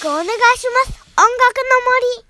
くお願いします。音楽の森。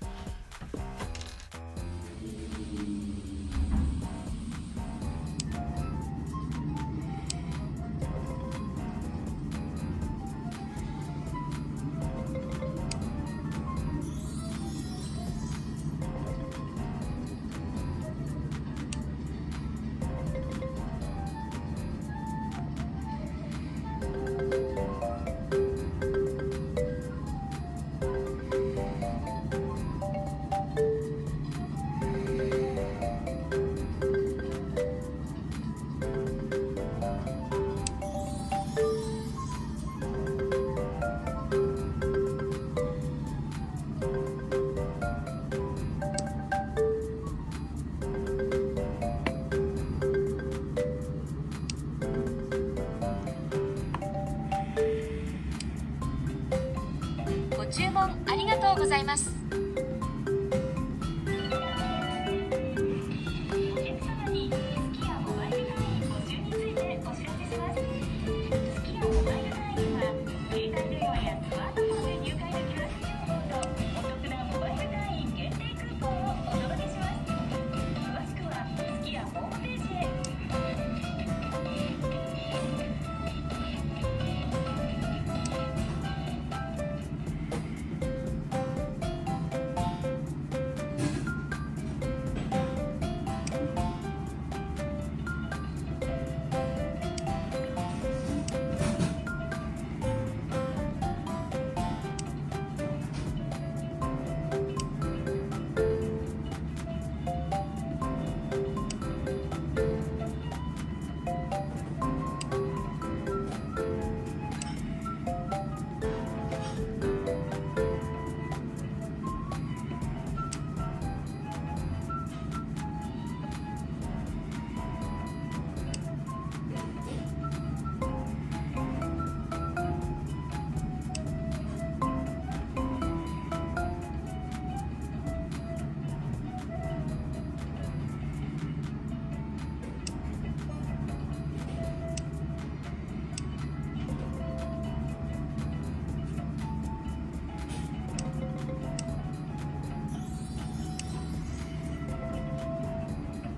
注文ありがとうございます。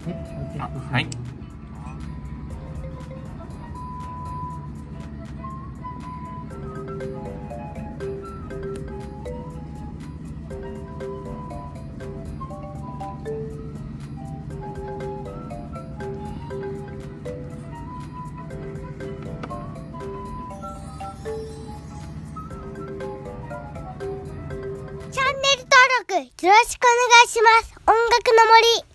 はい。チャンネル登録よろしくお願いします。音楽の森。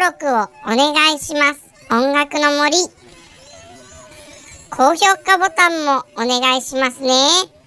登録をお願いします。音楽の森。高評価ボタンもお願いしますね。